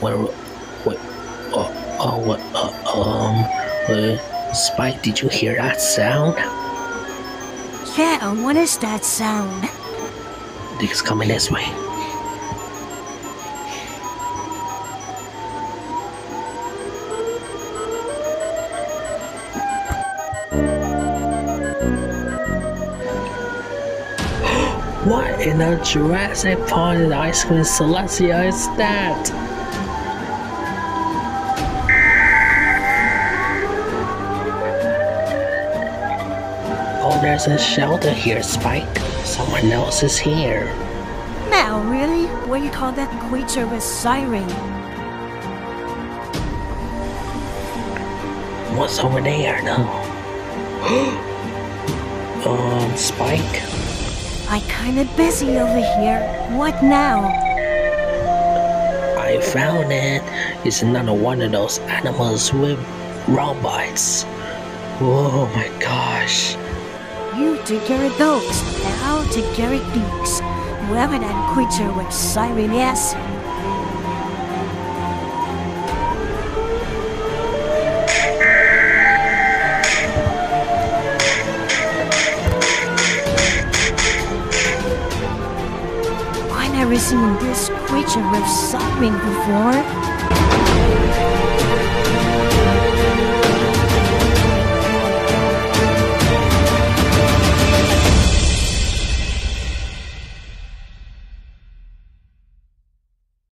Where, what, uh, uh, what, uh, um, uh, Spike, did you hear that sound? Yeah, what is that sound? It's coming this way. What in the Jurassic Park ice cream Celestia is that? Oh, there's a shelter here, Spike. Someone else is here. Now, really? What do you call that creature with siren? What's over there now? um, Spike? I kinda busy over here. What now? I found it. It's another one of those animals with robots. Oh my gosh. You take care of those, and I'll take care of these. Whoever that creature with siren is. I never seen this creature with siren before.